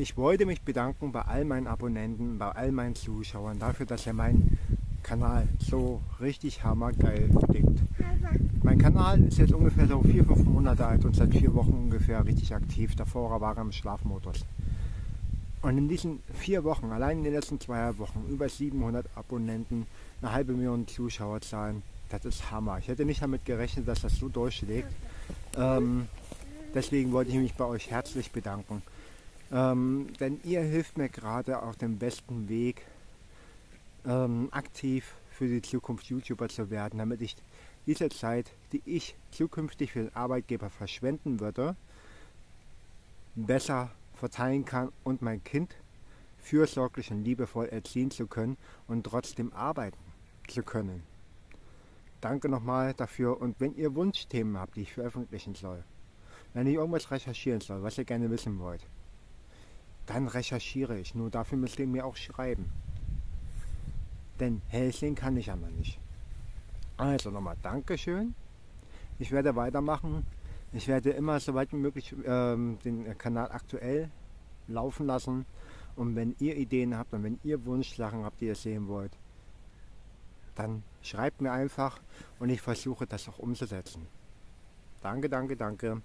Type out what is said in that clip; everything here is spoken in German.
Ich wollte mich bedanken bei all meinen Abonnenten, bei all meinen Zuschauern dafür, dass ihr meinen Kanal so richtig hammergeil findet. Mein Kanal ist jetzt ungefähr so vier, fünf Monate alt und seit vier Wochen ungefähr richtig aktiv. Davor war er im Schlafmodus. Und in diesen vier Wochen, allein in den letzten zwei Wochen, über 700 Abonnenten, eine halbe Million Zuschauerzahlen. Das ist Hammer. Ich hätte nicht damit gerechnet, dass das so durchschlägt. Ähm, deswegen wollte ich mich bei euch herzlich bedanken. Ähm, denn ihr hilft mir gerade auf dem besten Weg, ähm, aktiv für die Zukunft YouTuber zu werden, damit ich diese Zeit, die ich zukünftig für den Arbeitgeber verschwenden würde, besser verteilen kann und mein Kind fürsorglich und liebevoll erziehen zu können und trotzdem arbeiten zu können. Danke nochmal dafür und wenn ihr Wunschthemen habt, die ich veröffentlichen soll, wenn ich irgendwas recherchieren soll, was ihr gerne wissen wollt, dann recherchiere ich. Nur dafür müsst ihr mir auch schreiben. Denn Helsing kann ich aber nicht. Also nochmal Dankeschön. Ich werde weitermachen. Ich werde immer so weit wie möglich ähm, den Kanal aktuell laufen lassen. Und wenn ihr Ideen habt und wenn ihr Wunschsachen habt, die ihr sehen wollt, dann schreibt mir einfach und ich versuche das auch umzusetzen. Danke, danke, danke.